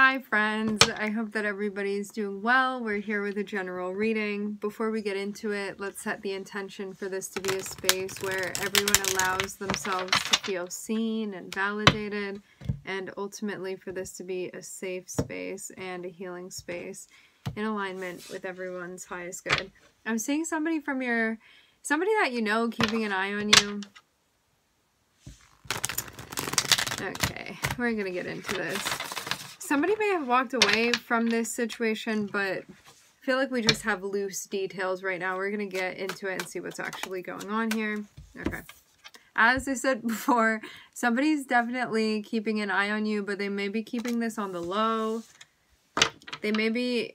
Hi friends, I hope that everybody's doing well. We're here with a general reading. Before we get into it, let's set the intention for this to be a space where everyone allows themselves to feel seen and validated, and ultimately for this to be a safe space and a healing space in alignment with everyone's highest good. I'm seeing somebody from your, somebody that you know keeping an eye on you. Okay, we're gonna get into this somebody may have walked away from this situation, but I feel like we just have loose details right now. We're going to get into it and see what's actually going on here. Okay. As I said before, somebody's definitely keeping an eye on you, but they may be keeping this on the low. They may be...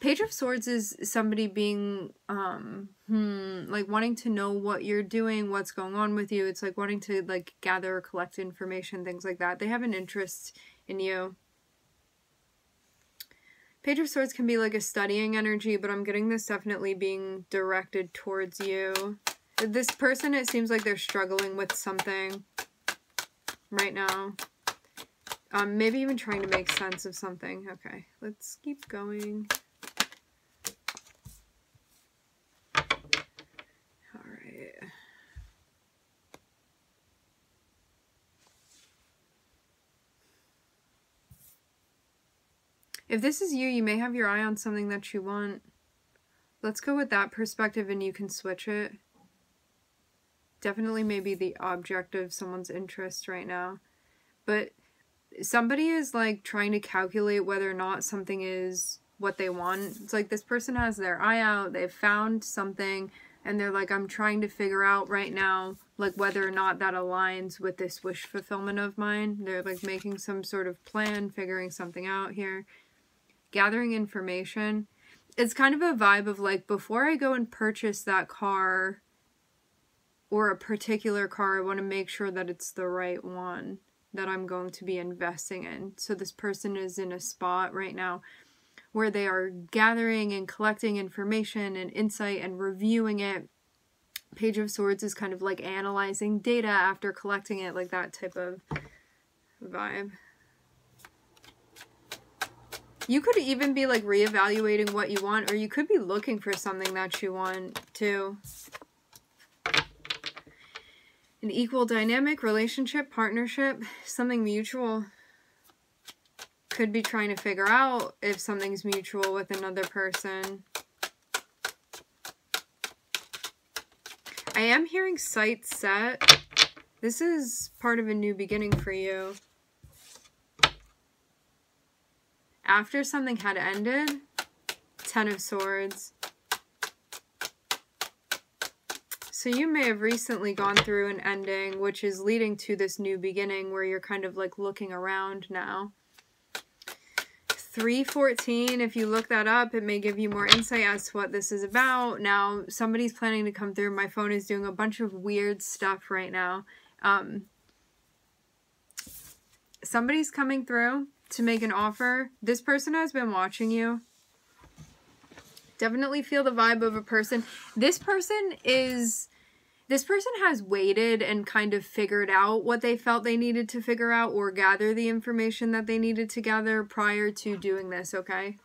Page of Swords is somebody being, um, hmm, like wanting to know what you're doing, what's going on with you. It's like wanting to like gather collect information, things like that. They have an interest in you. Page of Swords can be like a studying energy, but I'm getting this definitely being directed towards you. This person, it seems like they're struggling with something right now. Um, maybe even trying to make sense of something. Okay, let's keep going. If this is you, you may have your eye on something that you want. Let's go with that perspective and you can switch it. Definitely maybe the object of someone's interest right now. But somebody is like trying to calculate whether or not something is what they want. It's like this person has their eye out, they've found something, and they're like, I'm trying to figure out right now like whether or not that aligns with this wish fulfillment of mine. They're like making some sort of plan, figuring something out here gathering information. It's kind of a vibe of like, before I go and purchase that car or a particular car, I want to make sure that it's the right one that I'm going to be investing in. So this person is in a spot right now where they are gathering and collecting information and insight and reviewing it. Page of Swords is kind of like analyzing data after collecting it, like that type of vibe. You could even be like reevaluating what you want, or you could be looking for something that you want too. An equal dynamic relationship, partnership, something mutual. Could be trying to figure out if something's mutual with another person. I am hearing sights set. This is part of a new beginning for you. After something had ended, Ten of Swords. So you may have recently gone through an ending, which is leading to this new beginning where you're kind of like looking around now. 314, if you look that up, it may give you more insight as to what this is about. Now, somebody's planning to come through. My phone is doing a bunch of weird stuff right now. Um, somebody's coming through to make an offer. This person has been watching you. Definitely feel the vibe of a person. This person is this person has waited and kind of figured out what they felt they needed to figure out or gather the information that they needed to gather prior to doing this, okay?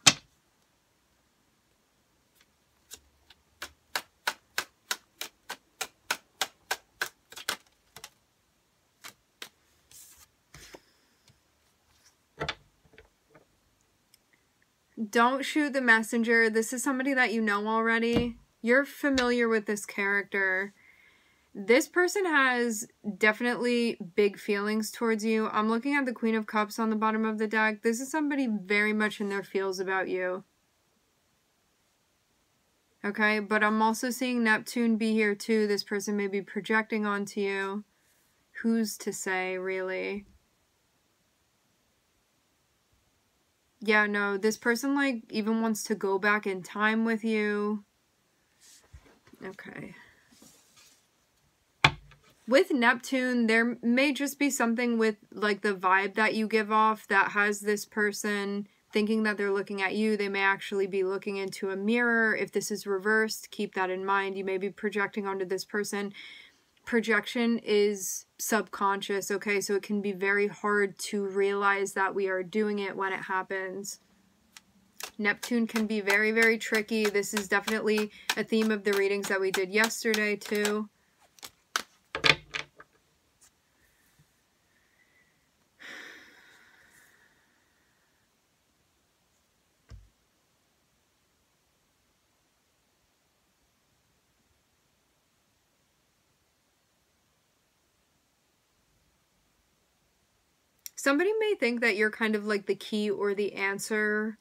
Don't shoot the messenger. This is somebody that you know already. You're familiar with this character. This person has definitely big feelings towards you. I'm looking at the Queen of Cups on the bottom of the deck. This is somebody very much in their feels about you. Okay, but I'm also seeing Neptune be here too. This person may be projecting onto you. Who's to say, really? Yeah, no, this person, like, even wants to go back in time with you. Okay. With Neptune, there may just be something with, like, the vibe that you give off that has this person thinking that they're looking at you. They may actually be looking into a mirror. If this is reversed, keep that in mind. You may be projecting onto this person projection is subconscious, okay? So it can be very hard to realize that we are doing it when it happens. Neptune can be very, very tricky. This is definitely a theme of the readings that we did yesterday, too. Somebody may think that you're kind of like the key or the answer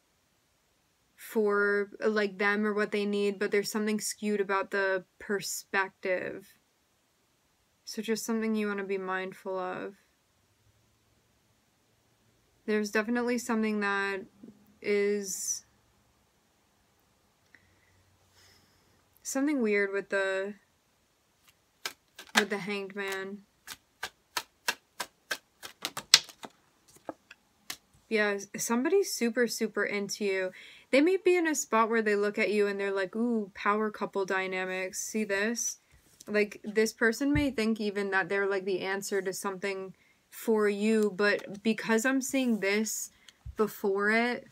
for like them or what they need, but there's something skewed about the perspective. So just something you want to be mindful of. There's definitely something that is something weird with the with the hanged man. Yeah, somebody's super, super into you. They may be in a spot where they look at you and they're like, ooh, power couple dynamics. See this? Like, this person may think even that they're like the answer to something for you, but because I'm seeing this before it,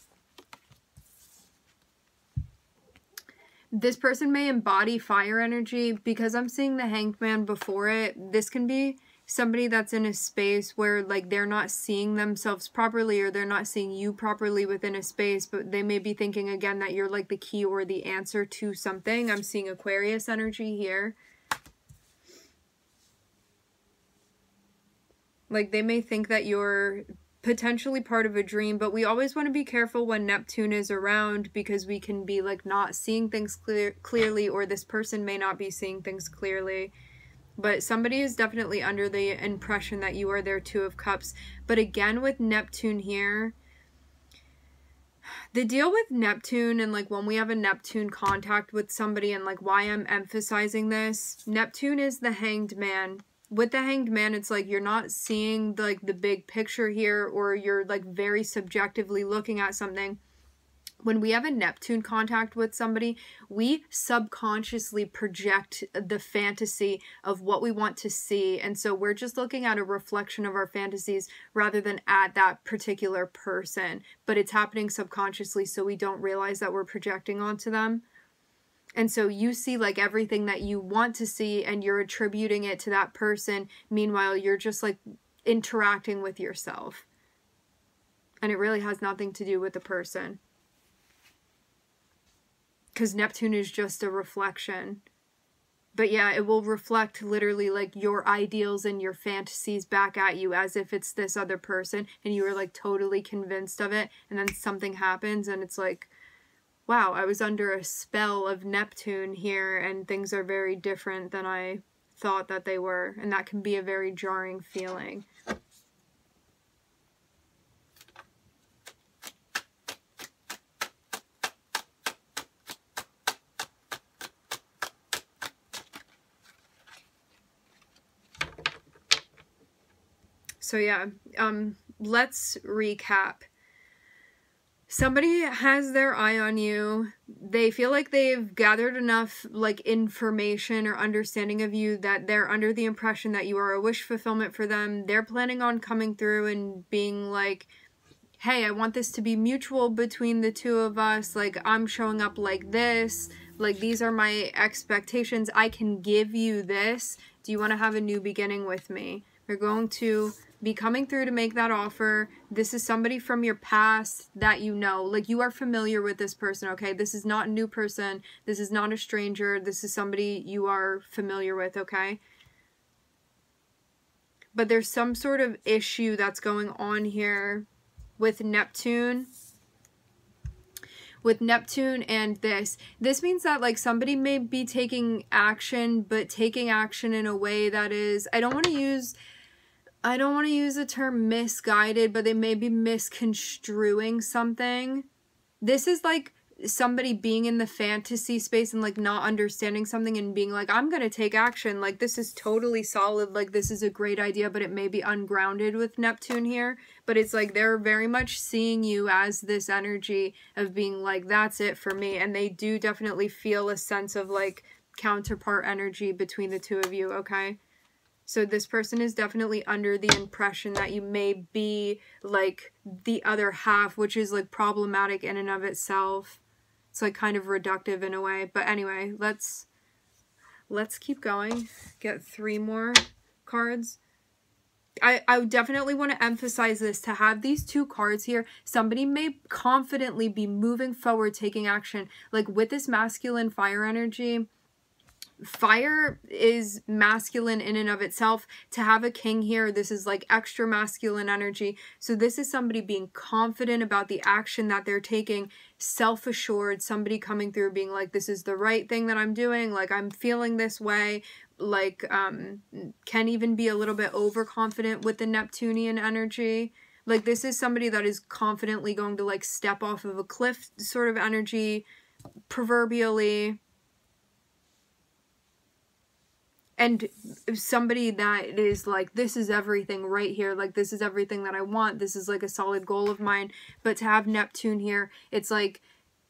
this person may embody fire energy because I'm seeing the hanged man before it. This can be somebody that's in a space where like they're not seeing themselves properly or they're not seeing you properly within a space but they may be thinking again that you're like the key or the answer to something. I'm seeing aquarius energy here. Like they may think that you're potentially part of a dream but we always want to be careful when neptune is around because we can be like not seeing things clear clearly or this person may not be seeing things clearly but somebody is definitely under the impression that you are their two of cups. But again with neptune here the deal with neptune and like when we have a neptune contact with somebody and like why i'm emphasizing this neptune is the hanged man. With the hanged man it's like you're not seeing the, like the big picture here or you're like very subjectively looking at something when we have a Neptune contact with somebody, we subconsciously project the fantasy of what we want to see. And so we're just looking at a reflection of our fantasies rather than at that particular person. But it's happening subconsciously, so we don't realize that we're projecting onto them. And so you see like everything that you want to see and you're attributing it to that person. Meanwhile, you're just like interacting with yourself. And it really has nothing to do with the person because Neptune is just a reflection. But yeah, it will reflect literally like your ideals and your fantasies back at you as if it's this other person and you are like totally convinced of it. And then something happens and it's like, wow, I was under a spell of Neptune here and things are very different than I thought that they were. And that can be a very jarring feeling. So yeah, um let's recap. Somebody has their eye on you. They feel like they've gathered enough like information or understanding of you that they're under the impression that you are a wish fulfillment for them. They're planning on coming through and being like hey, I want this to be mutual between the two of us. Like, I'm showing up like this. Like, these are my expectations. I can give you this. Do you want to have a new beginning with me? We're going to be coming through to make that offer. This is somebody from your past that you know. Like you are familiar with this person, okay? This is not a new person. This is not a stranger. This is somebody you are familiar with, okay? But there's some sort of issue that's going on here with Neptune with Neptune and this. This means that like somebody may be taking action, but taking action in a way that is, I don't want to use I don't want to use the term misguided, but they may be misconstruing something. This is like somebody being in the fantasy space and like not understanding something and being like, I'm going to take action. Like, this is totally solid. Like, this is a great idea, but it may be ungrounded with Neptune here. But it's like they're very much seeing you as this energy of being like, that's it for me. And they do definitely feel a sense of like counterpart energy between the two of you, okay? So this person is definitely under the impression that you may be like the other half, which is like problematic in and of itself. It's like kind of reductive in a way. But anyway, let's let's keep going. Get three more cards. I, I definitely want to emphasize this to have these two cards here somebody may confidently be moving forward taking action like with this masculine fire energy fire is masculine in and of itself. To have a king here this is like extra masculine energy. So this is somebody being confident about the action that they're taking self-assured somebody coming through being like this is the right thing that i'm doing. Like i'm feeling this way. Like um can even be a little bit overconfident with the neptunian energy. Like this is somebody that is confidently going to like step off of a cliff sort of energy proverbially and somebody that is like this is everything right here. Like this is everything that i want. This is like a solid goal of mine. But to have neptune here it's like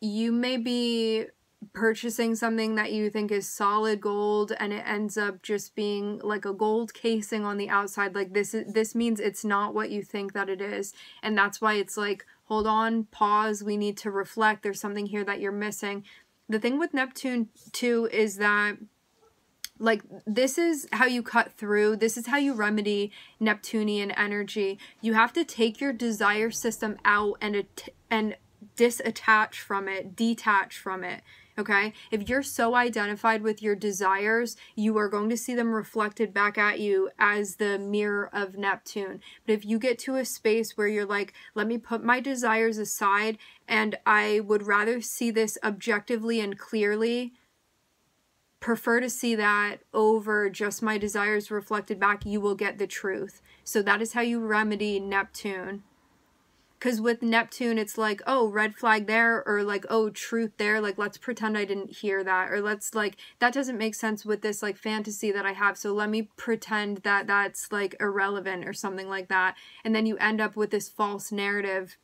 you may be purchasing something that you think is solid gold and it ends up just being like a gold casing on the outside. Like this is this means it's not what you think that it is. And that's why it's like hold on pause. We need to reflect. There's something here that you're missing. The thing with neptune too is that like this is how you cut through this is how you remedy neptunian energy. You have to take your desire system out and and disattach from it detach from it okay? If you're so identified with your desires you are going to see them reflected back at you as the mirror of neptune. But if you get to a space where you're like let me put my desires aside and i would rather see this objectively and clearly prefer to see that over just my desires reflected back, you will get the truth. So that is how you remedy Neptune. Because with Neptune, it's like, oh, red flag there, or like, oh, truth there. Like, let's pretend I didn't hear that. Or let's, like, that doesn't make sense with this, like, fantasy that I have. So let me pretend that that's, like, irrelevant or something like that. And then you end up with this false narrative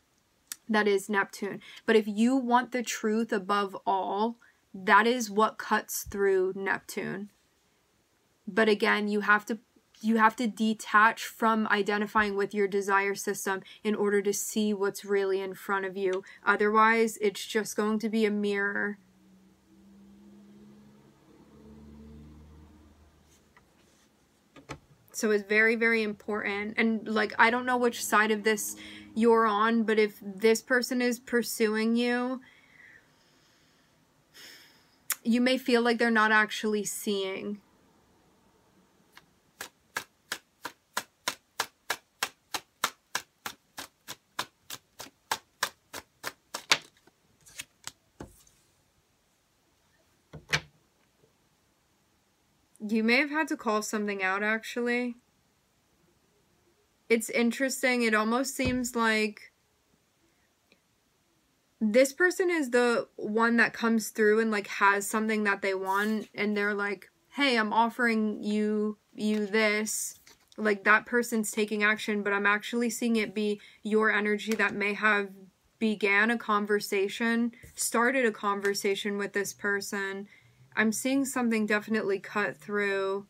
that is Neptune. But if you want the truth above all, that is what cuts through Neptune. But again, you have to you have to detach from identifying with your desire system in order to see what's really in front of you. Otherwise, it's just going to be a mirror. So it's very, very important. And like, I don't know which side of this you're on, but if this person is pursuing you, you may feel like they're not actually seeing. You may have had to call something out actually. It's interesting. It almost seems like this person is the one that comes through and like has something that they want and they're like hey i'm offering you you this. Like that person's taking action but i'm actually seeing it be your energy that may have began a conversation started a conversation with this person. I'm seeing something definitely cut through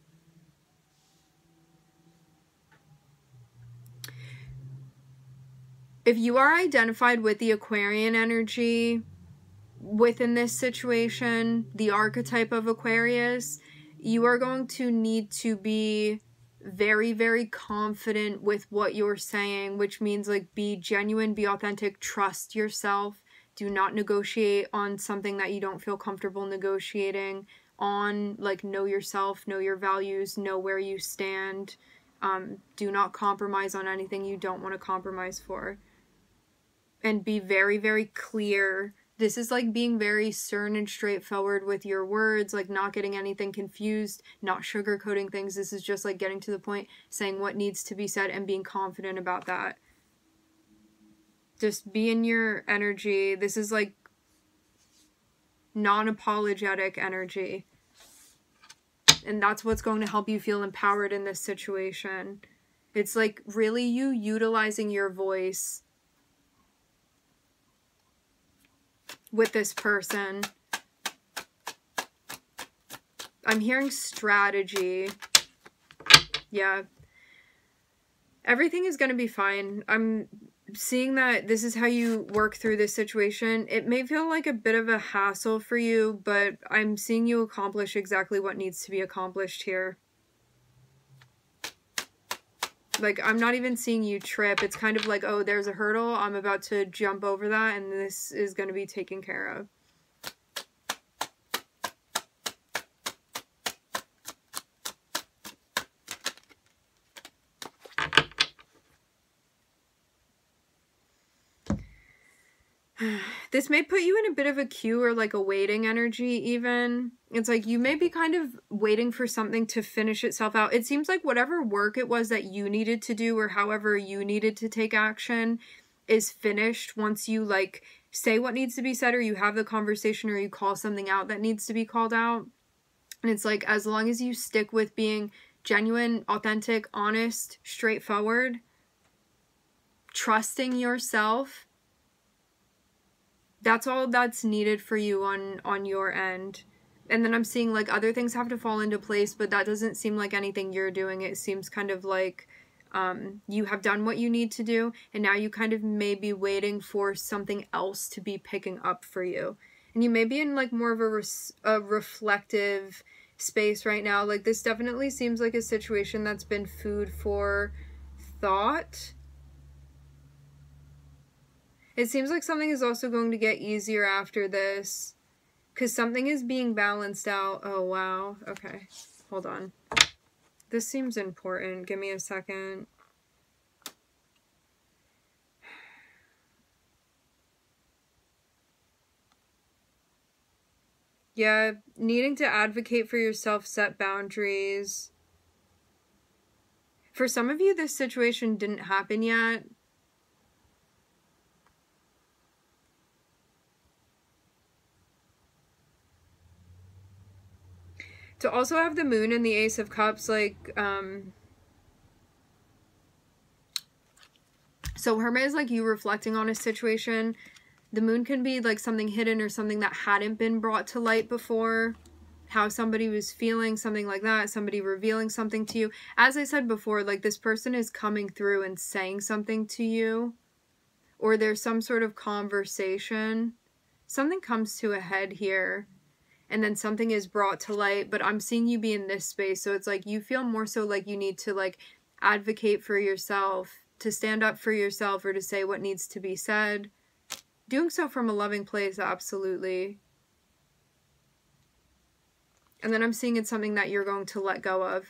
if you are identified with the Aquarian energy within this situation, the archetype of Aquarius, you are going to need to be very, very confident with what you're saying, which means like be genuine, be authentic, trust yourself. Do not negotiate on something that you don't feel comfortable negotiating on. Like, know yourself, know your values, know where you stand. Um, do not compromise on anything you don't want to compromise for and be very, very clear. This is like being very stern and straightforward with your words, like not getting anything confused, not sugarcoating things. This is just like getting to the point, saying what needs to be said, and being confident about that. Just be in your energy. This is like non apologetic energy. And that's what's going to help you feel empowered in this situation. It's like really you utilizing your voice with this person. I'm hearing strategy. Yeah. Everything is going to be fine. I'm seeing that this is how you work through this situation. It may feel like a bit of a hassle for you, but I'm seeing you accomplish exactly what needs to be accomplished here. Like, I'm not even seeing you trip. It's kind of like, oh, there's a hurdle. I'm about to jump over that, and this is going to be taken care of. this may put you in a bit of a queue or like a waiting energy even. It's like you may be kind of waiting for something to finish itself out. It seems like whatever work it was that you needed to do or however you needed to take action is finished once you like say what needs to be said or you have the conversation or you call something out that needs to be called out. And it's like as long as you stick with being genuine authentic honest straightforward trusting yourself that's all that's needed for you on on your end. And then i'm seeing like other things have to fall into place but that doesn't seem like anything you're doing. It seems kind of like um, you have done what you need to do and now you kind of may be waiting for something else to be picking up for you. And you may be in like more of a, res- a reflective space right now. Like this definitely seems like a situation that's been food for thought it seems like something is also going to get easier after this. Because something is being balanced out. Oh, wow. Okay. Hold on. This seems important. Give me a second. Yeah, needing to advocate for yourself, set boundaries. For some of you, this situation didn't happen yet. To also have the moon and the ace of cups like um so hermit is like you reflecting on a situation the moon can be like something hidden or something that hadn't been brought to light before. How somebody was feeling something like that somebody revealing something to you. As i said before like this person is coming through and saying something to you or there's some sort of conversation. Something comes to a head here and then something is brought to light but i'm seeing you be in this space. So it's like you feel more so like you need to like advocate for yourself to stand up for yourself or to say what needs to be said. Doing so from a loving place absolutely. And then i'm seeing it's something that you're going to let go of.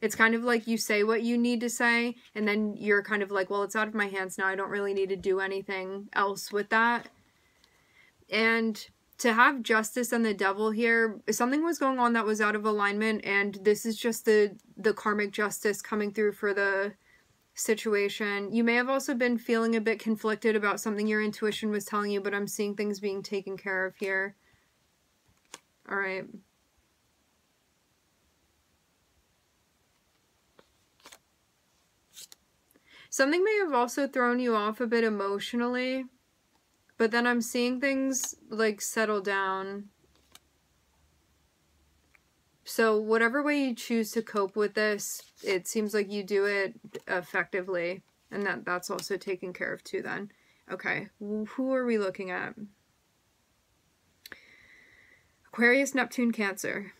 It's kind of like you say what you need to say and then you're kind of like well it's out of my hands now. I don't really need to do anything else with that. And to have justice and the devil here something was going on that was out of alignment and this is just the the karmic justice coming through for the situation. You may have also been feeling a bit conflicted about something your intuition was telling you but i'm seeing things being taken care of here. All right. Something may have also thrown you off a bit emotionally but then I'm seeing things like settle down. So whatever way you choose to cope with this, it seems like you do it effectively. And that that's also taken care of too then. Okay, who are we looking at? Aquarius, Neptune, Cancer.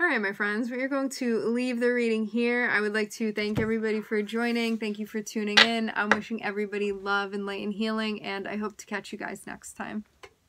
All right, my friends, we are going to leave the reading here. I would like to thank everybody for joining. Thank you for tuning in. I'm wishing everybody love and light and healing, and I hope to catch you guys next time.